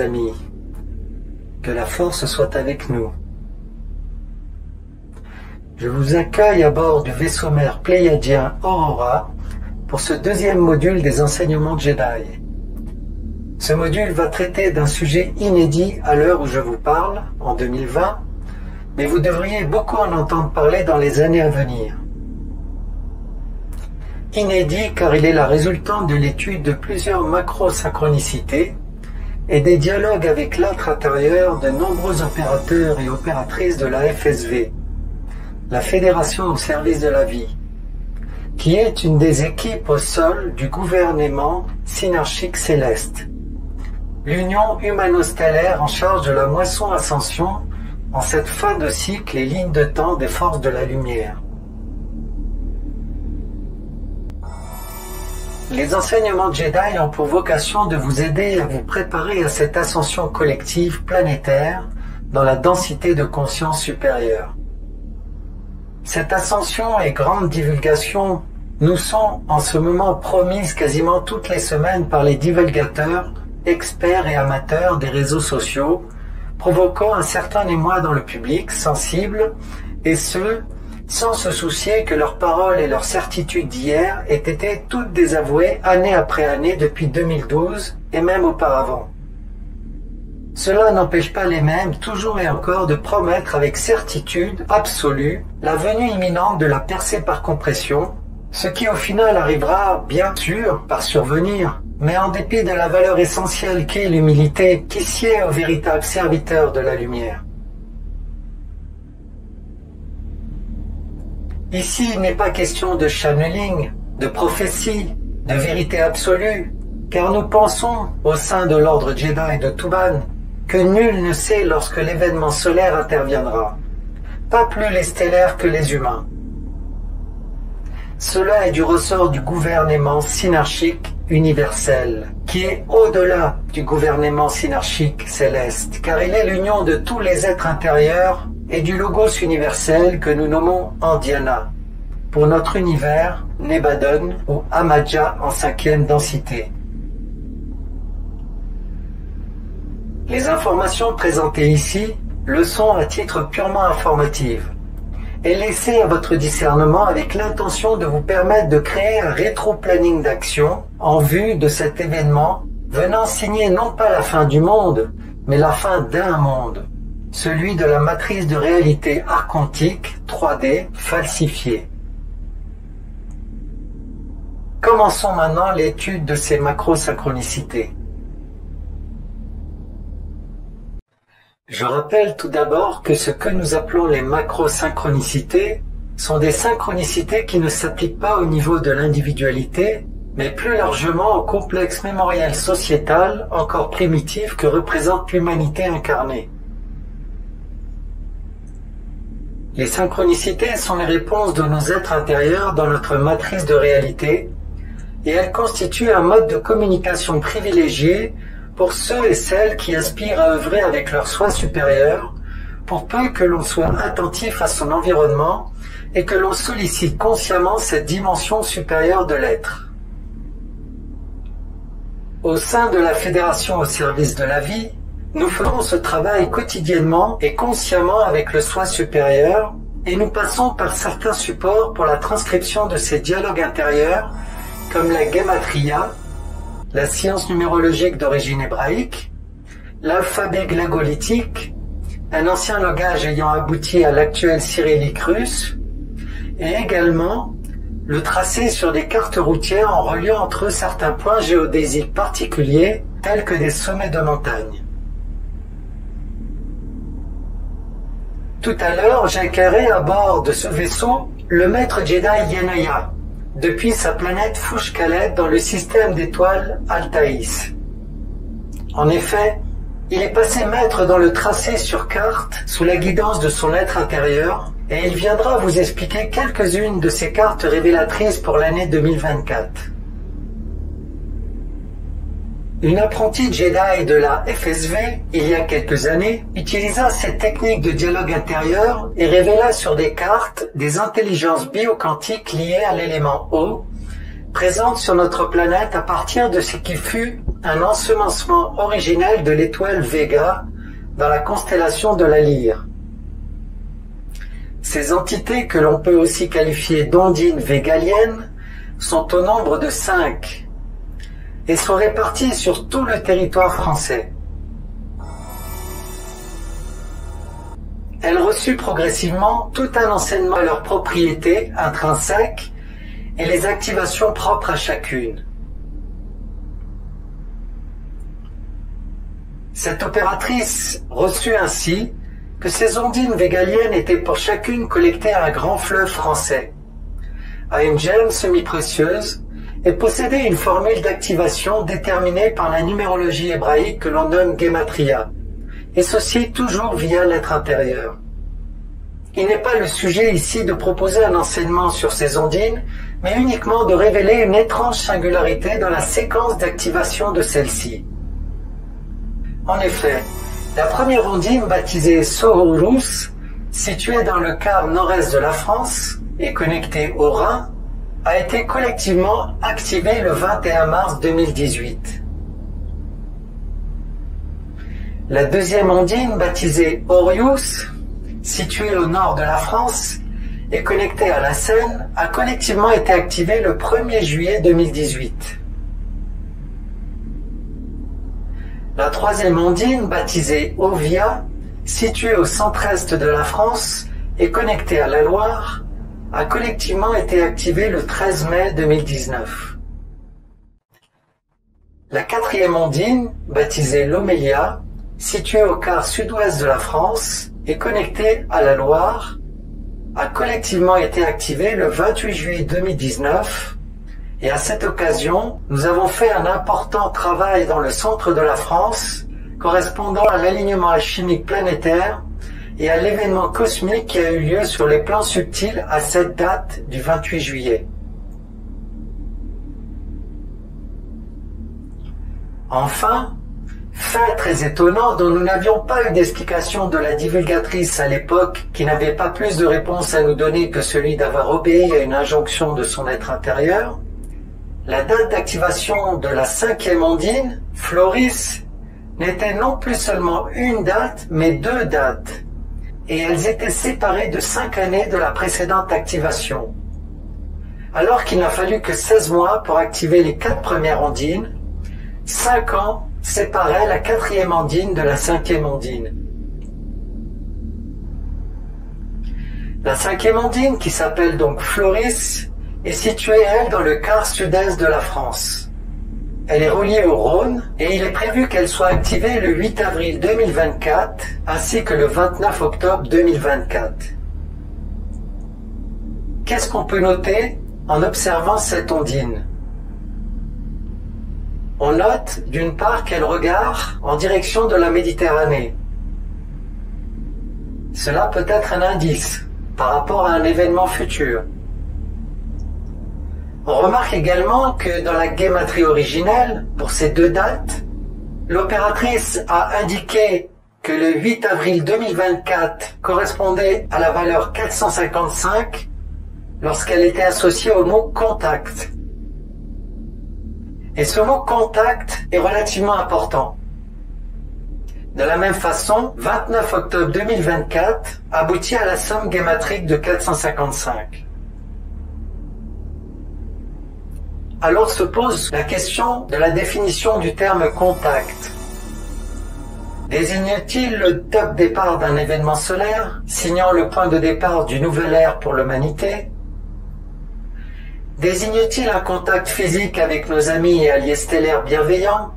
Amis, que la force soit avec nous. Je vous accueille à bord du vaisseau mère pléiadien Aurora pour ce deuxième module des enseignements Jedi. Ce module va traiter d'un sujet inédit à l'heure où je vous parle, en 2020, mais vous devriez beaucoup en entendre parler dans les années à venir. Inédit car il est la résultante de l'étude de plusieurs macro-synchronicités et des dialogues avec l'être intérieur de nombreux opérateurs et opératrices de la FSV, la Fédération au service de la vie, qui est une des équipes au sol du gouvernement synarchique céleste, l'union humano-stellaire en charge de la moisson ascension en cette fin de cycle et ligne de temps des forces de la lumière. Les enseignements Jedi ont pour vocation de vous aider à vous préparer à cette ascension collective planétaire dans la densité de conscience supérieure. Cette ascension et grande divulgation nous sont en ce moment promises quasiment toutes les semaines par les divulgateurs, experts et amateurs des réseaux sociaux, provoquant un certain émoi dans le public sensible, et ce, sans se soucier que leurs paroles et leurs certitudes d'hier aient été toutes désavouées année après année depuis 2012 et même auparavant. Cela n'empêche pas les mêmes toujours et encore de promettre avec certitude absolue la venue imminente de la percée par compression, ce qui au final arrivera bien sûr par survenir, mais en dépit de la valeur essentielle qu'est l'humilité qui sied au véritable serviteur de la lumière. Ici, il n'est pas question de channeling, de prophétie, de vérité absolue, car nous pensons, au sein de l'ordre Jedi de Tuban, que nul ne sait lorsque l'événement solaire interviendra, pas plus les stellaires que les humains. Cela est du ressort du gouvernement synarchique universel, qui est au-delà du gouvernement synarchique céleste, car il est l'union de tous les êtres intérieurs et du logos universel que nous nommons Andiana, pour notre univers, Nebadon ou Amadja en cinquième densité. Les informations présentées ici le sont à titre purement informatif et laissées à votre discernement avec l'intention de vous permettre de créer un rétro-planning d'action en vue de cet événement venant signer non pas la fin du monde, mais la fin d'un monde celui de la matrice de réalité archontique 3D falsifiée. Commençons maintenant l'étude de ces macro-synchronicités. Je rappelle tout d'abord que ce que nous appelons les macro-synchronicités sont des synchronicités qui ne s'appliquent pas au niveau de l'individualité, mais plus largement au complexe mémoriel sociétal encore primitif que représente l'humanité incarnée. Les synchronicités sont les réponses de nos êtres intérieurs dans notre matrice de réalité et elles constituent un mode de communication privilégié pour ceux et celles qui aspirent à œuvrer avec leur soi supérieur pour peu que l'on soit attentif à son environnement et que l'on sollicite consciemment cette dimension supérieure de l'être. Au sein de la Fédération au service de la vie, nous ferons ce travail quotidiennement et consciemment avec le soi supérieur et nous passons par certains supports pour la transcription de ces dialogues intérieurs comme la gematria, la science numérologique d'origine hébraïque, l'alphabet glagolitique, un ancien langage ayant abouti à l'actuel cyrillique russe, et également le tracé sur des cartes routières en reliant entre eux certains points géodésiques particuliers tels que des sommets de montagne. Tout à l'heure, j'incarrais à bord de ce vaisseau le maître Jedi Yanaya, depuis sa planète Fushkalet dans le système d'étoiles Altaïs. En effet, il est passé maître dans le tracé sur carte sous la guidance de son être intérieur et il viendra vous expliquer quelques-unes de ces cartes révélatrices pour l'année 2024. Une apprentie Jedi de la FSV, il y a quelques années, utilisa cette technique de dialogue intérieur et révéla sur des cartes des intelligences bioquantiques liées à l'élément eau, présente sur notre planète à partir de ce qui fut un ensemencement originel de l'étoile Vega dans la constellation de la Lyre. Ces entités, que l'on peut aussi qualifier d'ondines végaliennes, sont au nombre de cinq et sont réparties sur tout le territoire français. Elles reçurent progressivement tout un enseignement à leurs propriétés intrinsèques et les activations propres à chacune. Cette opératrice reçut ainsi que ces ondines végaliennes étaient pour chacune collectées à un grand fleuve français, à une gemme semi-précieuse, et possédait une formule d'activation déterminée par la numérologie hébraïque que l'on nomme Gematria, et ceci toujours via l'être intérieur. Il n'est pas le sujet ici de proposer un enseignement sur ces ondines, mais uniquement de révéler une étrange singularité dans la séquence d'activation de celle-ci. En effet, la première ondine baptisée Sohorus, située dans le quart nord-est de la France et connectée au Rhin, a été collectivement activée le 21 mars 2018. La deuxième ondine, baptisée Orius, située au nord de la France et connectée à la Seine, a collectivement été activée le 1er juillet 2018. La troisième ondine, baptisée Ovia, située au centre-est de la France et connectée à la Loire, a collectivement été activée le 13 mai 2019. La quatrième ondine, baptisée Lomélia, située au quart sud-ouest de la France et connectée à la Loire, a collectivement été activée le 28 juillet 2019 et à cette occasion, nous avons fait un important travail dans le centre de la France, correspondant à l'alignement alchimique planétaire et à l'événement cosmique qui a eu lieu sur les plans subtils à cette date du 28 juillet. Enfin, fait très étonnant dont nous n'avions pas eu d'explication de la divulgatrice à l'époque qui n'avait pas plus de réponse à nous donner que celui d'avoir obéi à une injonction de son être intérieur, la date d'activation de la cinquième ondine, Floris, n'était non plus seulement une date, mais deux dates, et elles étaient séparées de cinq années de la précédente activation. Alors qu'il n'a fallu que 16 mois pour activer les quatre premières ondines, cinq ans séparaient la quatrième ondine de la cinquième ondine. La cinquième ondine, qui s'appelle donc Floris, est située, elle, dans le quart sud-est de la France. Elle est reliée au Rhône et il est prévu qu'elle soit activée le 8 avril 2024 ainsi que le 29 octobre 2024. Qu'est-ce qu'on peut noter en observant cette ondine? On note d'une part qu'elle regarde en direction de la Méditerranée. Cela peut être un indice par rapport à un événement futur. On remarque également que dans la guématrie originelle, pour ces deux dates, l'opératrice a indiqué que le 8 avril 2024 correspondait à la valeur 455 lorsqu'elle était associée au mot contact. Et ce mot contact est relativement important. De la même façon, 29 octobre 2024 aboutit à la somme guématrique de 455. Alors se pose la question de la définition du terme contact. Désigne-t-il le top départ d'un événement solaire, signant le point de départ du nouvel ère pour l'humanité? Désigne-t-il un contact physique avec nos amis et alliés stellaires bienveillants?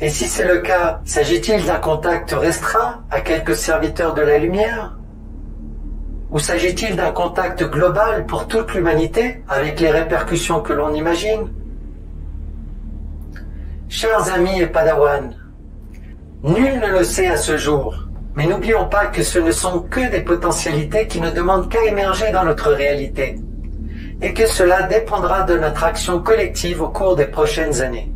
Et si c'est le cas, s'agit-il d'un contact restreint à quelques serviteurs de la lumière? Ou s'agit-il d'un contact global pour toute l'humanité avec les répercussions que l'on imagine? Chers amis et padawans, nul ne le sait à ce jour, mais n'oublions pas que ce ne sont que des potentialités qui ne demandent qu'à émerger dans notre réalité, et que cela dépendra de notre action collective au cours des prochaines années.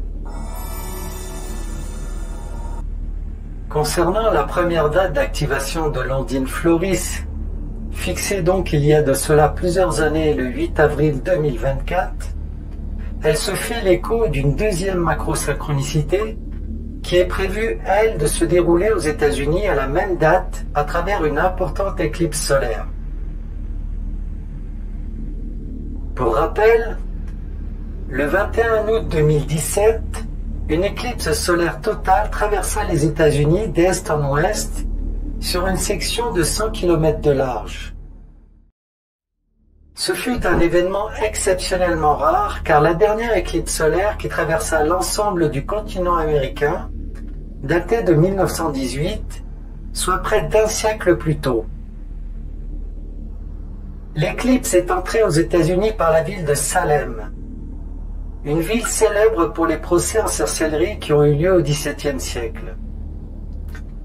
Concernant la première date d'activation de l'ondine Floris, Fixé donc il y a de cela plusieurs années le 8 avril 2024, elle se fait l'écho d'une deuxième macrosynchronicité qui est prévue, elle, de se dérouler aux États-Unis à la même date à travers une importante éclipse solaire. Pour rappel, le 21 août 2017, une éclipse solaire totale traversa les États-Unis d'est en ouest sur une section de 100 km de large. Ce fut un événement exceptionnellement rare car la dernière éclipse solaire qui traversa l'ensemble du continent américain datait de 1918, soit près d'un siècle plus tôt. L'éclipse est entrée aux États-Unis par la ville de Salem, une ville célèbre pour les procès en sorcellerie qui ont eu lieu au XVIIe siècle,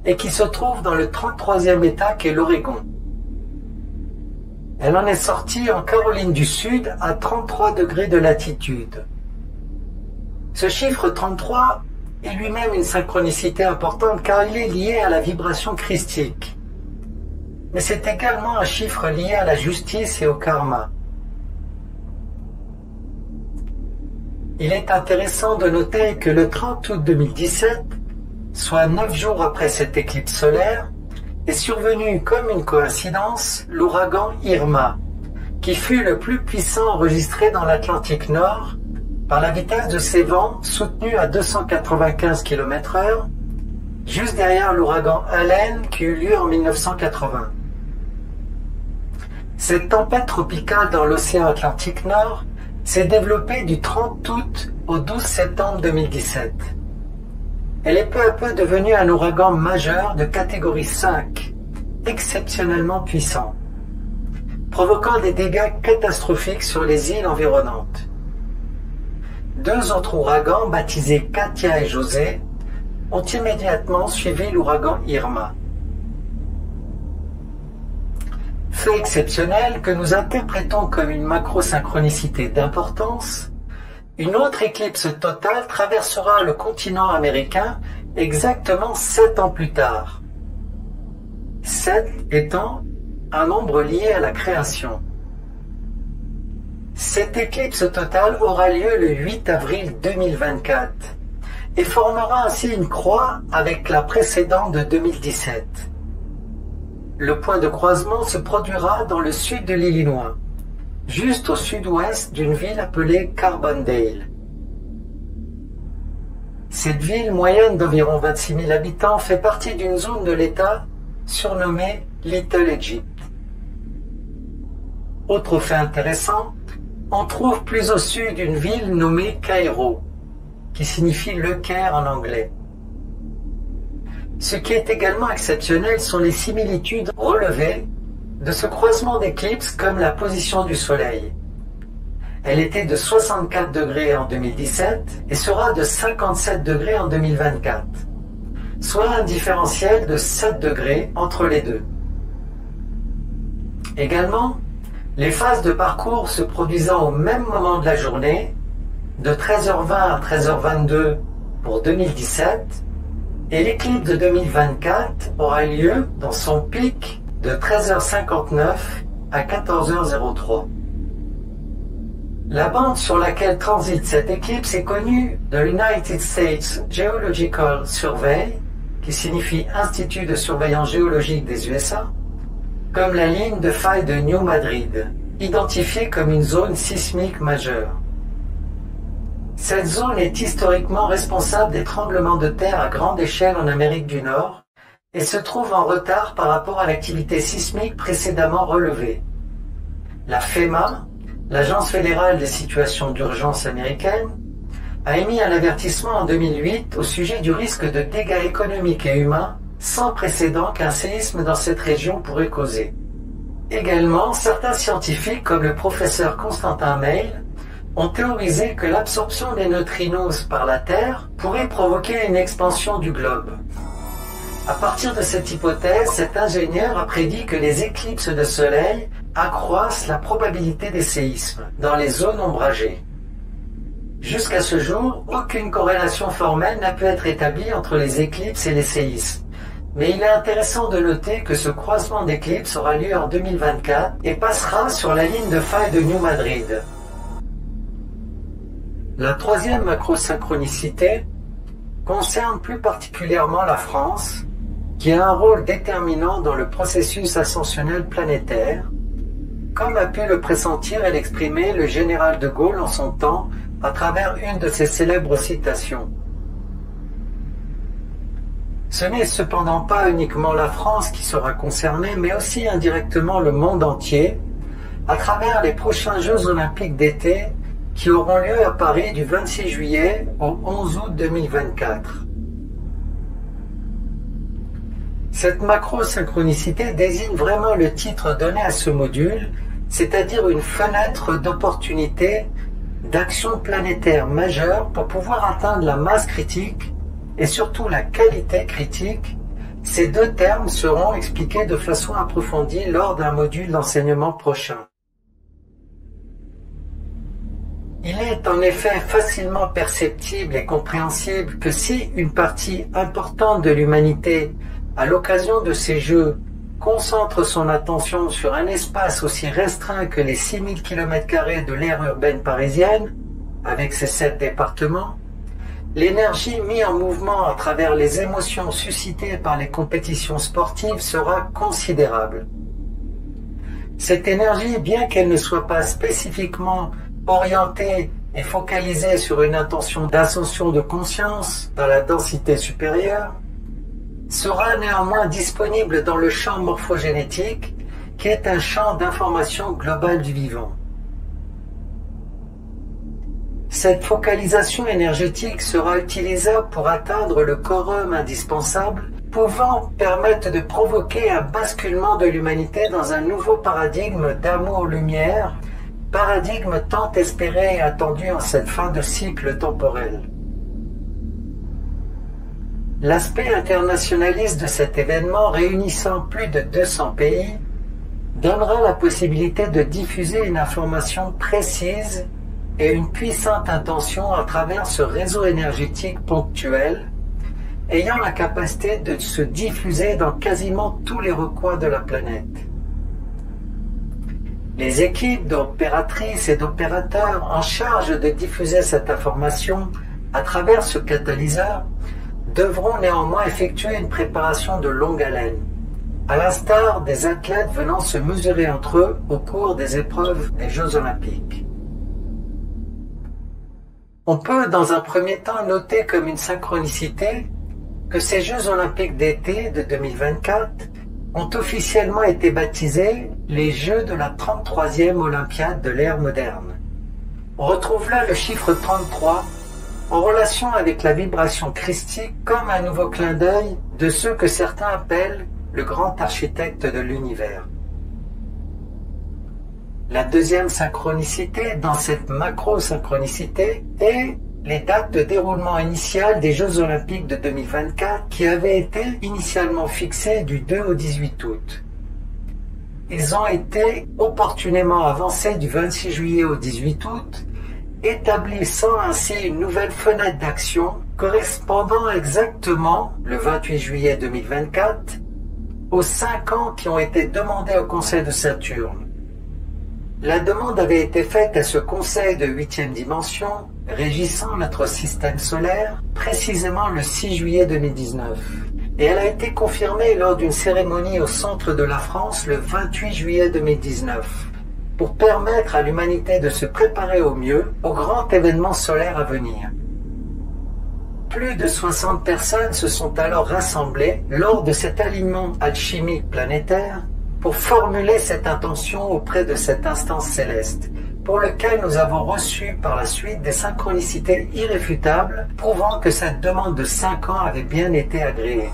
et qui se trouve dans le 33e État qu'est l'Oregon. Elle en est sortie en Caroline du Sud à 33 degrés de latitude. Ce chiffre 33 est lui-même une synchronicité importante car il est lié à la vibration christique. Mais c'est également un chiffre lié à la justice et au karma. Il est intéressant de noter que le 30 août 2017, soit neuf jours après cette éclipse solaire, est survenu comme une coïncidence l'ouragan Irma, qui fut le plus puissant enregistré dans l'Atlantique Nord par la vitesse de ses vents soutenus à 295 km/h, juste derrière l'ouragan Allen qui eut lieu en 1980. Cette tempête tropicale dans l'océan Atlantique Nord s'est développée du 30 août au 12 septembre 2017. Elle est peu à peu devenue un ouragan majeur de catégorie 5, exceptionnellement puissant, provoquant des dégâts catastrophiques sur les îles environnantes. Deux autres ouragans, baptisés Katia et José, ont immédiatement suivi l'ouragan Irma. Fait exceptionnel que nous interprétons comme une macrosynchronicité d'importance, une autre éclipse totale traversera le continent américain exactement sept ans plus tard. Sept étant un nombre lié à la création. Cette éclipse totale aura lieu le 8 avril 2024 et formera ainsi une croix avec la précédente de 2017. Le point de croisement se produira dans le sud de l'Illinois juste au sud-ouest d'une ville appelée Carbondale. Cette ville moyenne d'environ 26 000 habitants fait partie d'une zone de l'État surnommée Little Egypt. Autre fait intéressant, on trouve plus au sud une ville nommée Cairo, qui signifie le Caire en anglais. Ce qui est également exceptionnel sont les similitudes relevées de ce croisement d'éclipses comme la position du Soleil. Elle était de 64 degrés en 2017 et sera de 57 degrés en 2024, soit un différentiel de 7 degrés entre les deux. Également, les phases de parcours se produisant au même moment de la journée, de 13h20 à 13h22 pour 2017, et l'éclipse de 2024 aura lieu dans son pic de 13h59 à 14h03. La bande sur laquelle transite cette éclipse est connue de l'United States Geological Survey, qui signifie Institut de surveillance géologique des USA, comme la ligne de faille de New Madrid, identifiée comme une zone sismique majeure. Cette zone est historiquement responsable des tremblements de terre à grande échelle en Amérique du Nord, et se trouve en retard par rapport à l'activité sismique précédemment relevée. La FEMA, l'Agence fédérale des situations d'urgence américaine, a émis un avertissement en 2008 au sujet du risque de dégâts économiques et humains sans précédent qu'un séisme dans cette région pourrait causer. Également, certains scientifiques, comme le professeur Constantin Meil, ont théorisé que l'absorption des neutrinos par la Terre pourrait provoquer une expansion du globe. À partir de cette hypothèse, cet ingénieur a prédit que les éclipses de soleil accroissent la probabilité des séismes dans les zones ombragées. Jusqu'à ce jour, aucune corrélation formelle n'a pu être établie entre les éclipses et les séismes. Mais il est intéressant de noter que ce croisement d'éclipses aura lieu en 2024 et passera sur la ligne de faille de New Madrid. La troisième macrosynchronicité concerne plus particulièrement la France, qui a un rôle déterminant dans le processus ascensionnel planétaire, comme a pu le pressentir et l'exprimer le général de Gaulle en son temps à travers une de ses célèbres citations. Ce n'est cependant pas uniquement la France qui sera concernée, mais aussi indirectement le monde entier, à travers les prochains Jeux olympiques d'été qui auront lieu à Paris du 26 juillet au 11 août 2024. Cette macro-synchronicité désigne vraiment le titre donné à ce module, c'est-à-dire une fenêtre d'opportunité d'action planétaire majeure pour pouvoir atteindre la masse critique et surtout la qualité critique. Ces deux termes seront expliqués de façon approfondie lors d'un module d'enseignement prochain. Il est en effet facilement perceptible et compréhensible que si une partie importante de l'humanité, à l'occasion de ces Jeux, concentre son attention sur un espace aussi restreint que les 6000 km de l'aire urbaine parisienne, avec ses sept départements, l'énergie mise en mouvement à travers les émotions suscitées par les compétitions sportives sera considérable. Cette énergie, bien qu'elle ne soit pas spécifiquement orientée et focalisée sur une intention d'ascension de conscience dans la densité supérieure, sera néanmoins disponible dans le champ morphogénétique, qui est un champ d'information globale du vivant. Cette focalisation énergétique sera utilisable pour atteindre le quorum indispensable, pouvant permettre de provoquer un basculement de l'humanité dans un nouveau paradigme d'amour-lumière, paradigme tant espéré et attendu en cette fin de cycle temporel. L'aspect internationaliste de cet événement réunissant plus de 200 pays donnera la possibilité de diffuser une information précise et une puissante intention à travers ce réseau énergétique ponctuel ayant la capacité de se diffuser dans quasiment tous les recoins de la planète. Les équipes d'opératrices et d'opérateurs en charge de diffuser cette information à travers ce catalyseur devront néanmoins effectuer une préparation de longue haleine, à l'instar des athlètes venant se mesurer entre eux au cours des épreuves des Jeux olympiques. On peut dans un premier temps noter comme une synchronicité que ces Jeux olympiques d'été de 2024 ont officiellement été baptisés les Jeux de la 33e Olympiade de l'ère moderne. On retrouve là le chiffre 33 en relation avec la vibration christique comme un nouveau clin d'œil de ce que certains appellent le grand architecte de l'univers. La deuxième synchronicité dans cette macro-synchronicité est les dates de déroulement initial des Jeux olympiques de 2024 qui avaient été initialement fixées du 2 au 18 août. Ils ont été opportunément avancés du 26 juillet au 18 août établissant ainsi une nouvelle fenêtre d'action correspondant exactement, le 28 juillet 2024, aux cinq ans qui ont été demandés au Conseil de Saturne. La demande avait été faite à ce Conseil de huitième dimension, régissant notre système solaire, précisément le 6 juillet 2019. Et elle a été confirmée lors d'une cérémonie au centre de la France le 28 juillet 2019 pour permettre à l'humanité de se préparer au mieux au grand événement solaire à venir. Plus de 60 personnes se sont alors rassemblées lors de cet alignement alchimique planétaire pour formuler cette intention auprès de cette instance céleste, pour lequel nous avons reçu par la suite des synchronicités irréfutables prouvant que cette demande de 5 ans avait bien été agréée.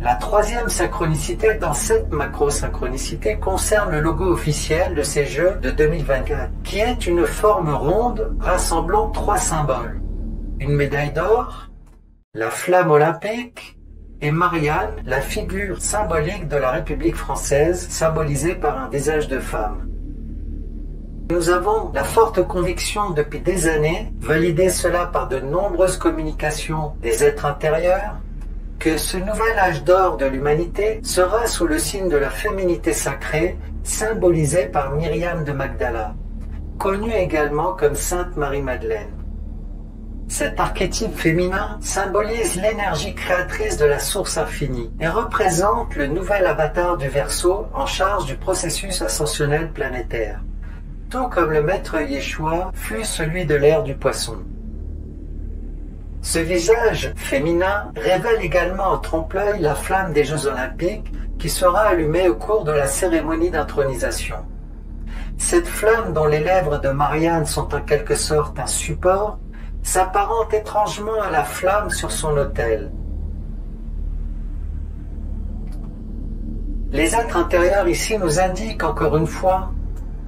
La troisième synchronicité dans cette macro-synchronicité concerne le logo officiel de ces Jeux de 2024, qui est une forme ronde rassemblant trois symboles. Une médaille d'or, la flamme olympique et Marianne, la figure symbolique de la République française, symbolisée par un visage de femme. Nous avons la forte conviction depuis des années, validé cela par de nombreuses communications des êtres intérieurs, que ce nouvel âge d'or de l'humanité sera sous le signe de la féminité sacrée, symbolisée par Myriam de Magdala. connue également comme Sainte Marie-Madeleine. Cet archétype féminin symbolise l'énergie créatrice de la source infinie et représente le nouvel avatar du Verseau en charge du processus ascensionnel planétaire, tout comme le maître Yeshua fut celui de l'ère du poisson. Ce visage féminin révèle également en trompe-l'œil la flamme des Jeux olympiques qui sera allumée au cours de la cérémonie d'intronisation. Cette flamme dont les lèvres de Marianne sont en quelque sorte un support s'apparente étrangement à la flamme sur son autel. Les êtres intérieurs ici nous indiquent encore une fois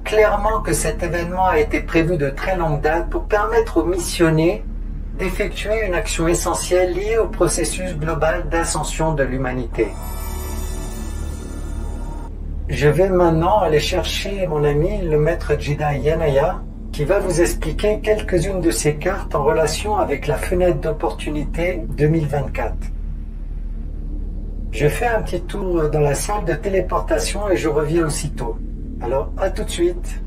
clairement que cet événement a été prévu de très longue date pour permettre aux missionnés d'effectuer une action essentielle liée au processus global d'ascension de l'humanité. Je vais maintenant aller chercher mon ami le maître Jedi Yanaya qui va vous expliquer quelques-unes de ces cartes en relation avec la fenêtre d'opportunité 2024. Je fais un petit tour dans la salle de téléportation et je reviens aussitôt. Alors, à tout de suite.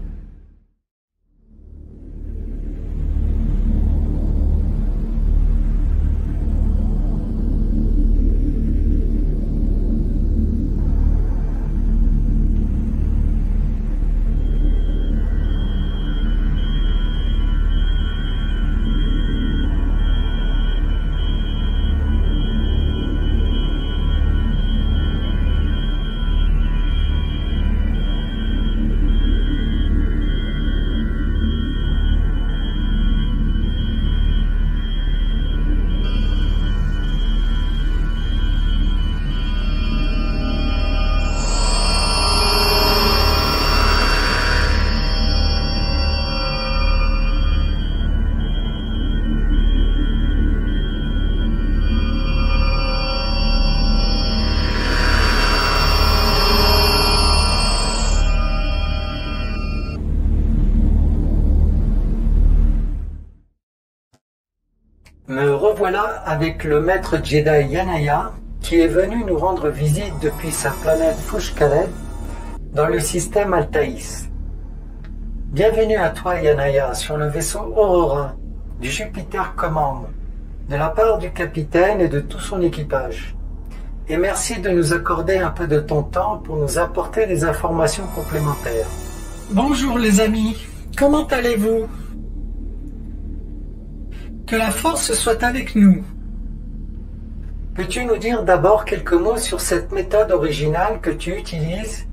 Avec le maître Jedi Yanaya, qui est venu nous rendre visite depuis sa planète Fushkalet dans le système Altaïs. Bienvenue à toi Yanaya sur le vaisseau Aurora du Jupiter Command, de la part du capitaine et de tout son équipage. Et merci de nous accorder un peu de ton temps pour nous apporter des informations complémentaires. Bonjour les amis, comment allez-vous? Que la force soit avec nous. Peux-tu nous dire d'abord quelques mots sur cette méthode originale que tu utilises,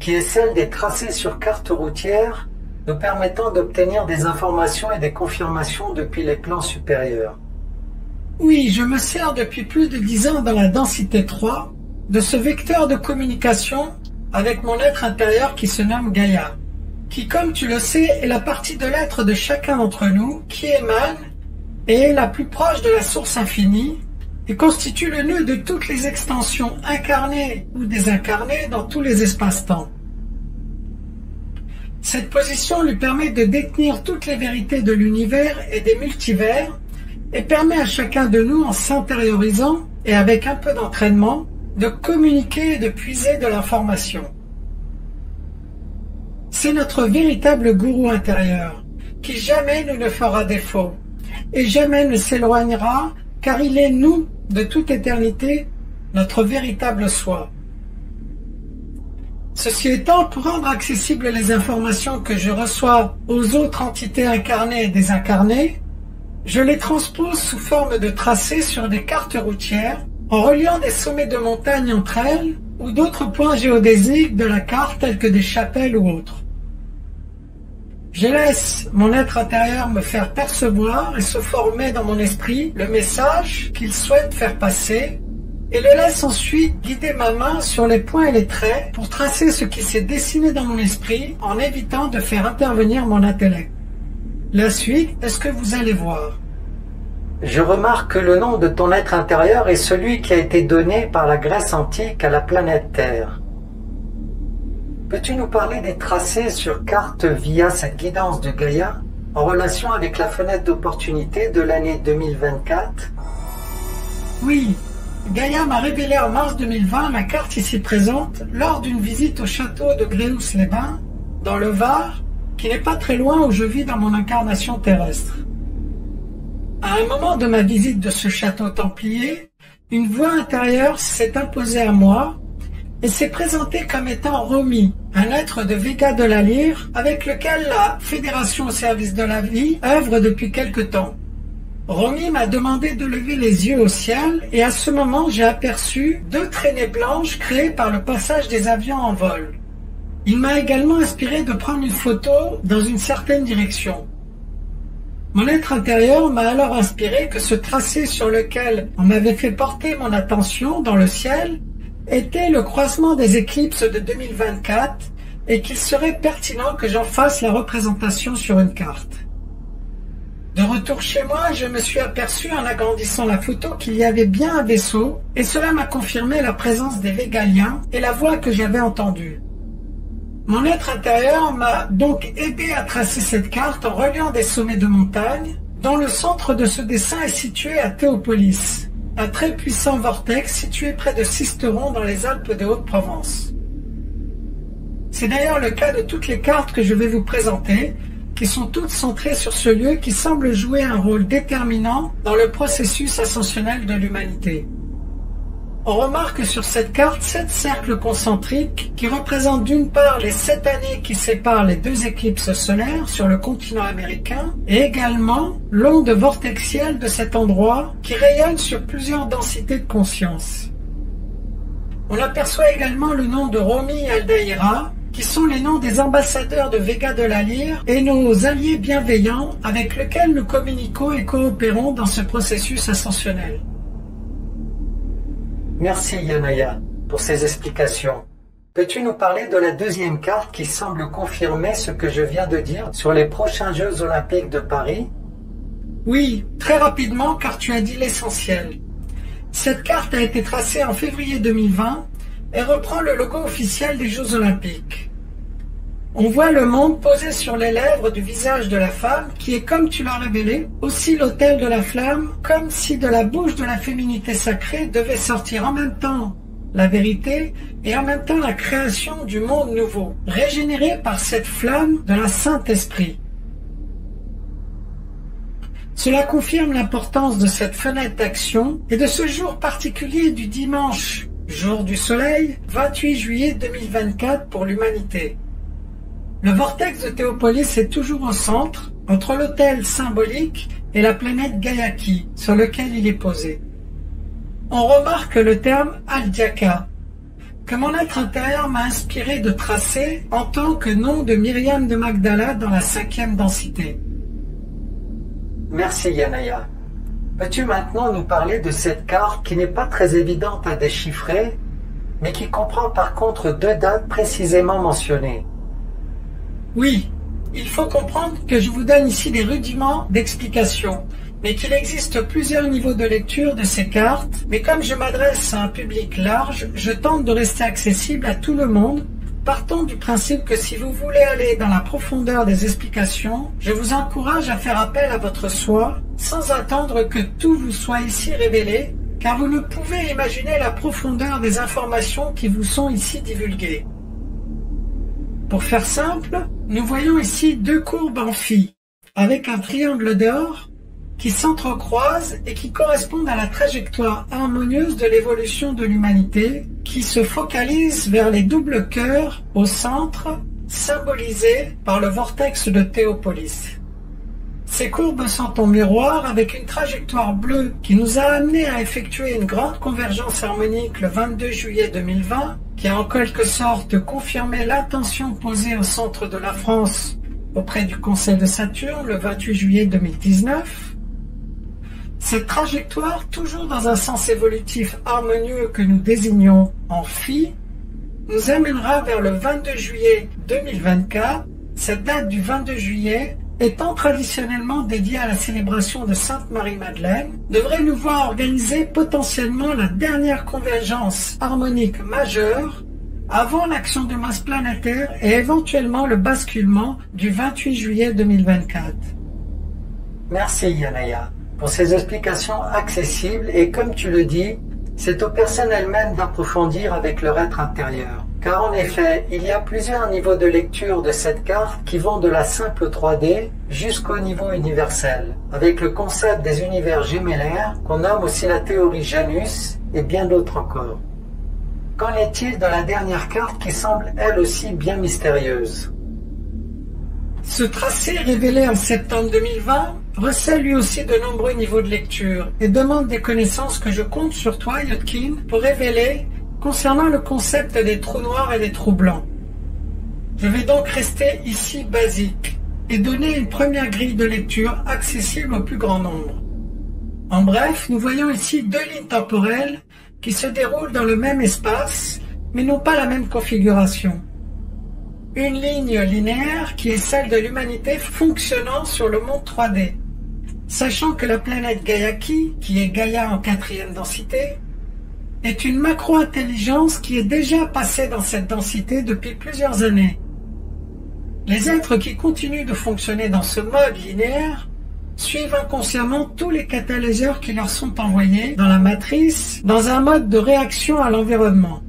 qui est celle des tracés sur carte routière, nous permettant d'obtenir des informations et des confirmations depuis les plans supérieurs? Oui, je me sers depuis plus de dix ans dans la densité 3 de ce vecteur de communication avec mon être intérieur qui se nomme Gaïa, qui, comme tu le sais, est la partie de l'être de chacun d'entre nous qui émane et est la plus proche de la source infinie et constitue le nœud de toutes les extensions incarnées ou désincarnées dans tous les espaces-temps. Cette position lui permet de détenir toutes les vérités de l'univers et des multivers et permet à chacun de nous, en s'intériorisant et avec un peu d'entraînement, de communiquer et de puiser de l'information. C'est notre véritable gourou intérieur, qui jamais ne nous fera défaut, et jamais ne s'éloignera, car il est nous, de toute éternité, notre véritable soi. Ceci étant, pour rendre accessibles les informations que je reçois aux autres entités incarnées et désincarnées, je les transpose sous forme de tracés sur des cartes routières en reliant des sommets de montagnes entre elles ou d'autres points géodésiques de la carte tels que des chapelles ou autres. Je laisse mon être intérieur me faire percevoir et se former dans mon esprit le message qu'il souhaite faire passer et le laisse ensuite guider ma main sur les points et les traits pour tracer ce qui s'est dessiné dans mon esprit en évitant de faire intervenir mon intellect. La suite est ce que vous allez voir. Je remarque que le nom de ton être intérieur est celui qui a été donné par la Grèce antique à la planète Terre. Peux-tu nous parler des tracés sur carte via cette guidance de Gaïa en relation avec la fenêtre d'opportunité de l'année 2024 Oui, Gaïa m'a révélé en mars 2020 ma carte ici présente lors d'une visite au château de Gréous-les-Bains, dans le Var, qui n'est pas très loin où je vis dans mon incarnation terrestre. À un moment de ma visite de ce château templier, une voix intérieure s'est imposée à moi et s'est présentée comme étant Romy, un être de Vega de la Lyre avec lequel la Fédération au service de la vie œuvre depuis quelque temps. Romy m'a demandé de lever les yeux au ciel et à ce moment j'ai aperçu deux traînées blanches créées par le passage des avions en vol. Il m'a également inspiré de prendre une photo dans une certaine direction. Mon être intérieur m'a alors inspiré que ce tracé sur lequel on m'avait fait porter mon attention dans le ciel était le croisement des éclipses de 2024 et qu'il serait pertinent que j'en fasse la représentation sur une carte. De retour chez moi, je me suis aperçu en agrandissant la photo qu'il y avait bien un vaisseau et cela m'a confirmé la présence des Végaliens et la voix que j'avais entendue. Mon être intérieur m'a donc aidé à tracer cette carte en reliant des sommets de montagne, dont le centre de ce dessin est situé à Théopolis, un très puissant vortex situé près de Sisteron dans les Alpes de Haute-Provence. C'est d'ailleurs le cas de toutes les cartes que je vais vous présenter, qui sont toutes centrées sur ce lieu qui semble jouer un rôle déterminant dans le processus ascensionnel de l'humanité. On remarque sur cette carte sept cercles concentriques qui représentent d'une part les sept années qui séparent les deux éclipses solaires sur le continent américain et également l'onde vortexielle de cet endroit qui rayonne sur plusieurs densités de conscience. On aperçoit également le nom de Romy Aldaïra, qui sont les noms des ambassadeurs de Vega de la Lyre et nos alliés bienveillants avec lesquels nous communiquons et coopérons dans ce processus ascensionnel. Merci Yanaya pour ces explications. Peux-tu nous parler de la deuxième carte qui semble confirmer ce que je viens de dire sur les prochains Jeux olympiques de Paris? Oui, très rapidement car tu as dit l'essentiel. Cette carte a été tracée en février 2020 et reprend le logo officiel des Jeux olympiques. On voit le monde posé sur les lèvres du visage de la femme, qui est, comme tu l'as révélé, aussi l'autel de la flamme, comme si de la bouche de la féminité sacrée devait sortir en même temps la vérité et en même temps la création du monde nouveau, régénéré par cette flamme de la Saint-Esprit. Cela confirme l'importance de cette fenêtre d'action et de ce jour particulier du dimanche, jour du soleil, 28 juillet 2024 pour l'humanité. Le vortex de Théopolis est toujours au centre, entre l'autel symbolique et la planète Gayaki, sur lequel il est posé. On remarque le terme Aldiaka, que mon être intérieur m'a inspiré de tracer en tant que nom de Myriam de Magdala dans la cinquième densité. Merci Yanaya. Peux-tu maintenant nous parler de cette carte qui n'est pas très évidente à déchiffrer, mais qui comprend par contre deux dates précisément mentionnées? Oui, il faut comprendre que je vous donne ici des rudiments d'explication, mais qu'il existe plusieurs niveaux de lecture de ces cartes, mais comme je m'adresse à un public large, je tente de rester accessible à tout le monde, partant du principe que si vous voulez aller dans la profondeur des explications, je vous encourage à faire appel à votre soi, sans attendre que tout vous soit ici révélé, car vous ne pouvez imaginer la profondeur des informations qui vous sont ici divulguées. Pour faire simple, nous voyons ici deux courbes en phi, avec un triangle d'or qui s'entrecroisent et qui correspondent à la trajectoire harmonieuse de l'évolution de l'humanité, qui se focalise vers les doubles cœurs au centre, symbolisés par le vortex de Théopolis. Ces courbes sont en miroir avec une trajectoire bleue qui nous a amené à effectuer une grande convergence harmonique le 22 juillet 2020 qui a en quelque sorte confirmé l'intention posée au centre de la France auprès du Conseil de Saturne le 28 juillet 2019. Cette trajectoire, toujours dans un sens évolutif harmonieux que nous désignons en phi, nous amènera vers le 22 juillet 2024. Cette date du 22 juillet étant traditionnellement dédiée à la célébration de Sainte Marie-Madeleine, devrait nous voir organiser potentiellement la dernière convergence harmonique majeure avant l'action de masse planétaire et éventuellement le basculement du 28 juillet 2024. Merci Yanaya pour ces explications accessibles et comme tu le dis, c'est aux personnes elles-mêmes d'approfondir avec leur être intérieur. Car en effet, il y a plusieurs niveaux de lecture de cette carte qui vont de la simple 3D jusqu'au niveau universel, avec le concept des univers gémellaires qu'on nomme aussi la théorie Janus et bien d'autres encore. Qu'en est-il de la dernière carte qui semble elle aussi bien mystérieuse? Ce tracé révélé en septembre 2020 recèle lui aussi de nombreux niveaux de lecture et demande des connaissances que je compte sur toi, Yotkin, pour révéler concernant le concept des trous noirs et des trous blancs. Je vais donc rester ici basique et donner une première grille de lecture accessible au plus grand nombre. En bref, nous voyons ici deux lignes temporelles qui se déroulent dans le même espace, mais n'ont pas la même configuration. Une ligne linéaire qui est celle de l'humanité fonctionnant sur le monde 3D. Sachant que la planète Gaiaki, qui est Gaïa en quatrième densité, est une macro-intelligence qui est déjà passée dans cette densité depuis plusieurs années. Les êtres qui continuent de fonctionner dans ce mode linéaire suivent inconsciemment tous les catalyseurs qui leur sont envoyés dans la matrice dans un mode de réaction à l'environnement.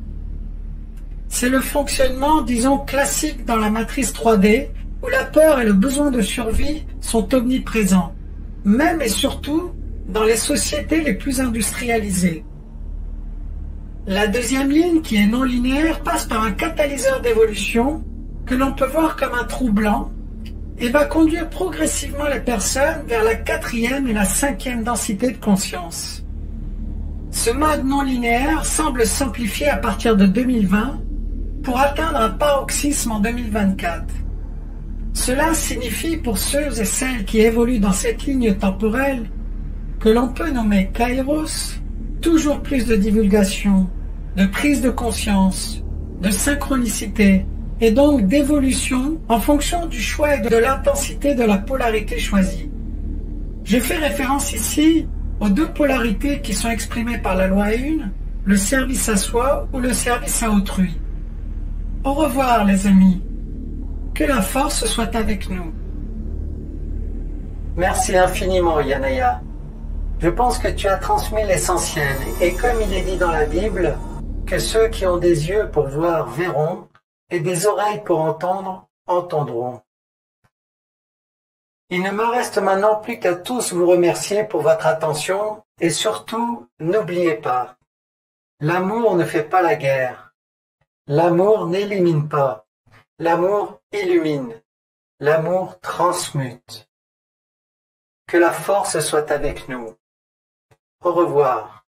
C'est le fonctionnement, disons, classique dans la matrice 3D où la peur et le besoin de survie sont omniprésents, même et surtout dans les sociétés les plus industrialisées. La deuxième ligne, qui est non linéaire, passe par un catalyseur d'évolution que l'on peut voir comme un trou blanc et va conduire progressivement les personnes vers la quatrième et la cinquième densité de conscience. Ce mode non linéaire semble s'amplifier à partir de 2020 pour atteindre un paroxysme en 2024. Cela signifie pour ceux et celles qui évoluent dans cette ligne temporelle que l'on peut nommer Kairos toujours plus de divulgation, de prise de conscience, de synchronicité, et donc d'évolution en fonction du choix et de l'intensité de la polarité choisie. Je fais référence ici aux deux polarités qui sont exprimées par la loi 1, le service à soi ou le service à autrui. Au revoir les amis. Que la force soit avec nous. Merci infiniment Yanaya. Je pense que tu as transmis l'essentiel, et comme il est dit dans la Bible, que ceux qui ont des yeux pour voir verront, et des oreilles pour entendre entendront. Il ne me reste maintenant plus qu'à tous vous remercier pour votre attention, et surtout, n'oubliez pas, l'amour ne fait pas la guerre, l'amour n'élimine pas, l'amour illumine, l'amour transmute. Que la force soit avec nous. Au revoir.